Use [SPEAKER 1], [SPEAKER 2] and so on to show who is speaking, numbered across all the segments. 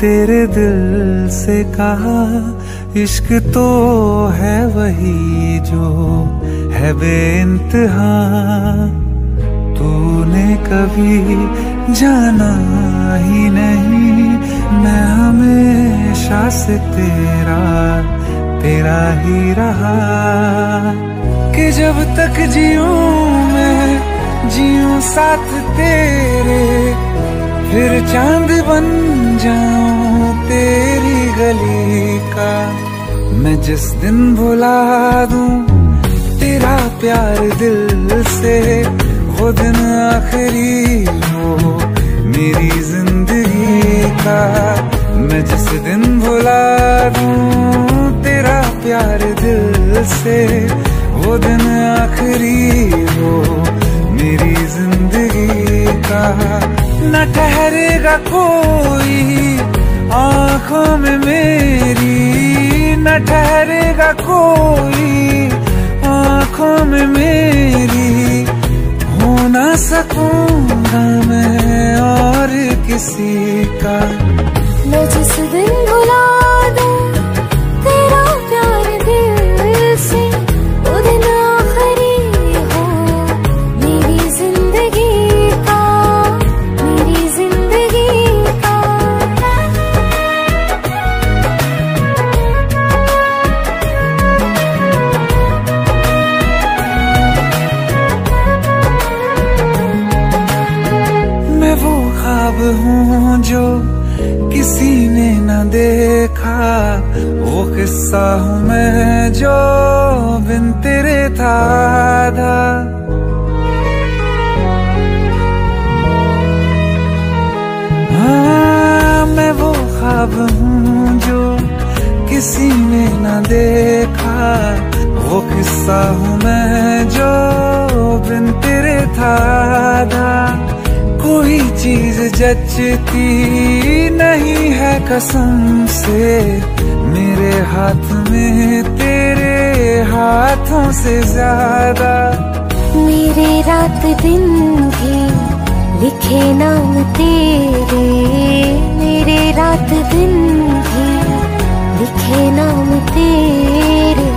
[SPEAKER 1] तेरे दिल से कहा, इश्क तो है वही जो है बेइंतहा। तूने कभी जाना ही नहीं, मैं हमेशा से तेरा तेरा ही रहा। कि जब तक जियूं मैं, जियूं साथ तेरे फिर चाँद बन जाऊँ तेरी गली का। मैं जिस दिन भुला दूँ तेरा प्यार दिल से, वो दिन आखिरी हो मेरी ज़िंदगी का। मैं जिस दिन भुला दूँ तेरा प्यार दिल से, वो दिन आखिरी हो मेरी ज़िंदगी का न ठहरेगा कोई आँखों में मेरी, न ठहरेगा कोई आँखों में मेरी। हो ना सकूँगा मैं और किसी का।
[SPEAKER 2] मैं
[SPEAKER 1] ने देखा, वो किस्सा हूँ मैं जो बिन तेरे था हाँ मैं वो ख्वाब हूँ जो किसी ने न देखा, वो किस्सा हूँ मैं जो बिन तेरे था आधा। कोई चीज़ जचती नहीं है कसम से। मेरे हाथ में तेरे हाथों से ज़्यादा।
[SPEAKER 2] मेरे रात दिन भी लिखे नाम तेरे। मेरे रात दिन भी लिखे नाम तेरे।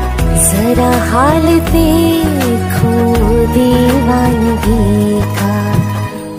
[SPEAKER 2] जरा हाल देखो, दीवानगी। का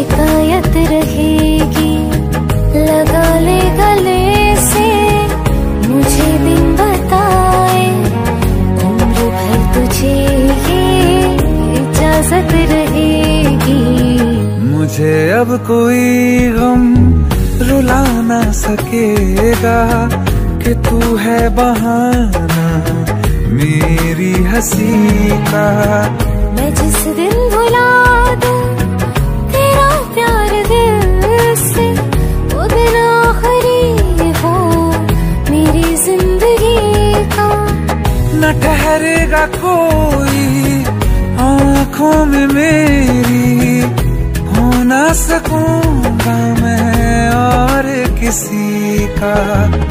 [SPEAKER 2] शिकायत रहेगी। लगा ले गले से मुझे बिन बताए। उम्र भर तुझे ये इजाज़त रहेगी।
[SPEAKER 1] मुझे अब कोई गम रुला ना सकेगा कि तू है बहाना मेरी हँसी का।
[SPEAKER 2] मैं जिस दिन भुला
[SPEAKER 1] ठहरेगा कोई आँखों में मेरी। हो ना सकूँगा मैं और किसी का।